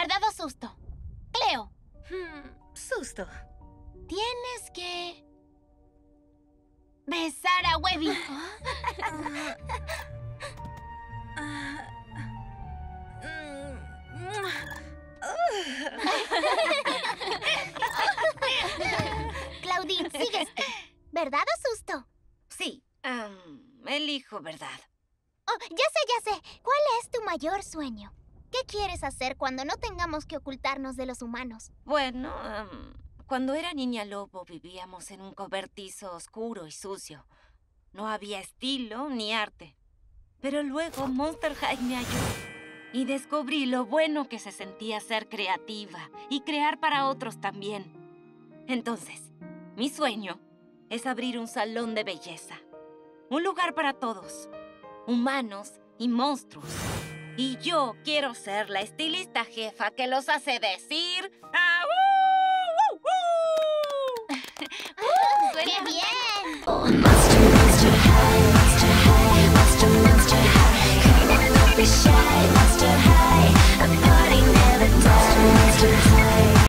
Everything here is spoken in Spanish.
¿Verdad o susto? Cleo, Hmm, susto. tienes que... Besar a Webby. Claudine, sigues. ¿Verdad o susto? Sí, am, elijo verdad. Oh, ya sé, ya sé. ¿Cuál es tu mayor sueño? ¿Qué quieres hacer cuando no tengamos que ocultarnos de los humanos? Bueno, am, cuando era niña lobo vivíamos en un cobertizo oscuro y sucio. No había estilo ni arte. Pero luego Monster High me ayudó. Y descubrí lo bueno que se sentía ser creativa y crear para otros también. Entonces, mi sueño es abrir un salón de belleza. Un lugar para todos, humanos y monstruos. Y yo quiero ser la estilista jefa que los hace decir... "Ah, uh, uh, uh". ¡Suena bien! Monster, monster high, monster high, monster, monster high. Don't be shy, monster high.